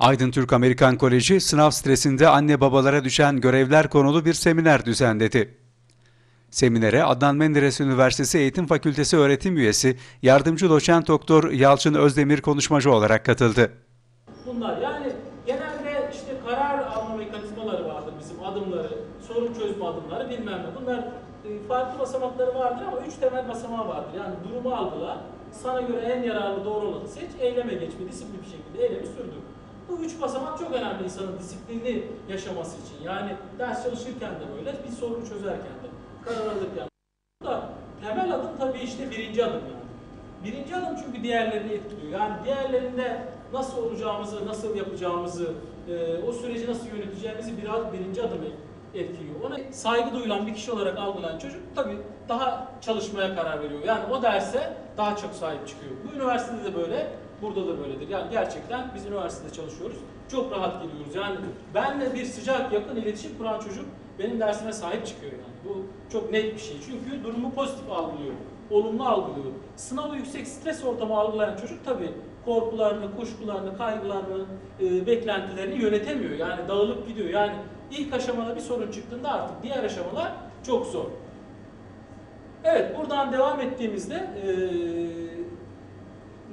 Aydın Türk Amerikan Koleji sınav stresinde anne babalara düşen görevler konulu bir seminer düzenledi. Seminere Adnan Menderes Üniversitesi Eğitim Fakültesi öğretim üyesi yardımcı doçent doktor Yalçın Özdemir konuşmacı olarak katıldı. Bunlar yani genelde işte karar alma mekanizmaları vardır bizim adımları, sorun çözme adımları bilmem ne. Bunlar e, farklı basamakları vardır ama üç temel basamağı vardır. Yani durumu algıla, sana göre en yararlı doğru olanı seç, eyleme geç bir disiplin bir şekilde eylemi sürdür. Bu üç basamak çok önemli insanın disiplinli yaşaması için. Yani ders çalışırken de böyle, bir sorunu çözerken de, karar alırken da temel adım tabii işte birinci adım yani. Birinci adım çünkü diğerlerini etkiliyor. Yani diğerlerinde nasıl olacağımızı, nasıl yapacağımızı, e, o süreci nasıl yöneteceğimizi biraz birinci adım etkiliyor. Ona saygı duyulan bir kişi olarak algılayan çocuk tabii daha çalışmaya karar veriyor. Yani o derse daha çok sahip çıkıyor. Bu üniversitede de böyle, burada da böyledir. Yani gerçekten biz üniversitede çalışıyoruz. Çok rahat geliyoruz. Yani benle bir sıcak yakın iletişim kuran çocuk benim dersime sahip çıkıyor yani. Bu çok net bir şey. Çünkü durumu pozitif algılıyor olumlu algılıyor. Sınavı yüksek stres ortamı algılayan çocuk tabii korkularını, kuşkularını, kaygılarını, e, beklentilerini yönetemiyor. Yani dağılıp gidiyor. Yani ilk aşamada bir sorun çıktığında artık diğer aşamalar çok zor. Evet, buradan devam ettiğimizde e,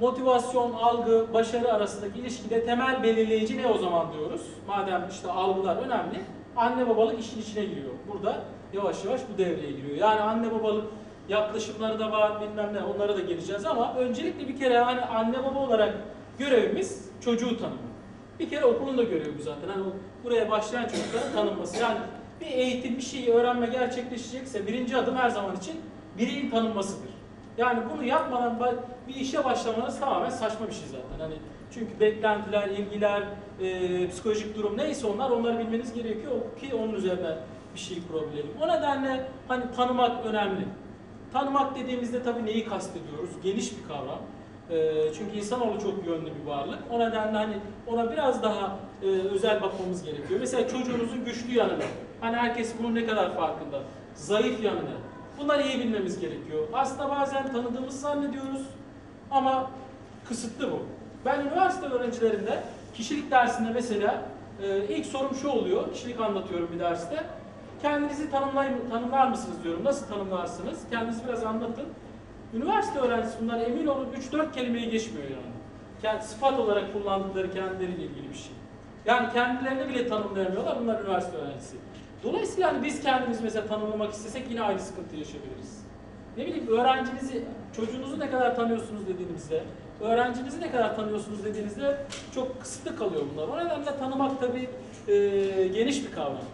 motivasyon, algı, başarı arasındaki ilişkide temel belirleyici ne o zaman diyoruz? Madem işte algılar önemli, anne babalık işin içine giriyor. Burada yavaş yavaş bu devreye giriyor. Yani anne babalık yaklaşımları da var bilmem ne onlara da geleceğiz ama öncelikle bir kere hani anne baba olarak görevimiz çocuğu tanımak. Bir kere okulun da görevi bu zaten. Hani buraya başlayan çocukların tanınması. Yani bir eğitim, bir şeyi öğrenme gerçekleşecekse birinci adım her zaman için bireyin tanınmasıdır. Yani bunu yapmadan bir işe başlamanız tamamen saçma bir şey zaten. Hani çünkü beklentiler, ilgiler, e, psikolojik durum neyse onlar onları bilmeniz gerekiyor ki onun üzerine bir şey kurabilelim. O nedenle hani tanımak önemli. Tanımak dediğimizde tabii neyi kastediyoruz? Geniş bir kavram. E, çünkü insanoğlu çok yönlü bir varlık. O nedenle hani ona biraz daha e, özel bakmamız gerekiyor. Mesela çocuğunuzun güçlü yanını. Hani herkes bunun ne kadar farkında. Zayıf yanını. Bunları iyi bilmemiz gerekiyor. Aslında bazen tanıdığımızı zannediyoruz ama kısıtlı bu. Ben üniversite öğrencilerinde kişilik dersinde mesela e, ilk sorum şu oluyor. Kişilik anlatıyorum bir derste. Kendinizi tanımlayın, tanımlar mısınız diyorum. Nasıl tanımlarsınız? Kendinizi biraz anlatın. Üniversite öğrencisi bunlar emin olun 3-4 kelimeyi geçmiyor yani. Kendi, sıfat olarak kullandıkları kendileriyle ilgili bir şey. Yani kendilerini bile tanımlayamıyorlar bunlar üniversite öğrencisi. Dolayısıyla hani biz kendimizi mesela tanımlamak istesek yine aynı sıkıntı yaşayabiliriz. Ne bileyim öğrencinizi, çocuğunuzu ne kadar tanıyorsunuz dediğinizde, öğrencinizi ne kadar tanıyorsunuz dediğinizde çok kısıtlı kalıyor bunlar. O nedenle tanımak tabii e, geniş bir kavram.